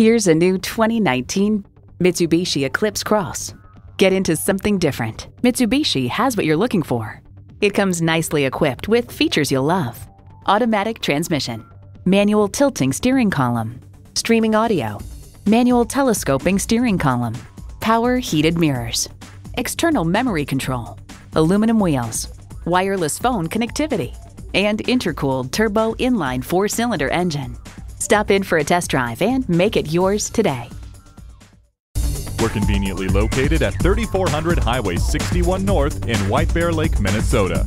Here's a new 2019 Mitsubishi Eclipse Cross. Get into something different. Mitsubishi has what you're looking for. It comes nicely equipped with features you'll love. Automatic transmission, manual tilting steering column, streaming audio, manual telescoping steering column, power heated mirrors, external memory control, aluminum wheels, wireless phone connectivity, and intercooled turbo inline four-cylinder engine. Stop in for a test drive and make it yours today. We're conveniently located at 3400 Highway 61 North in White Bear Lake, Minnesota.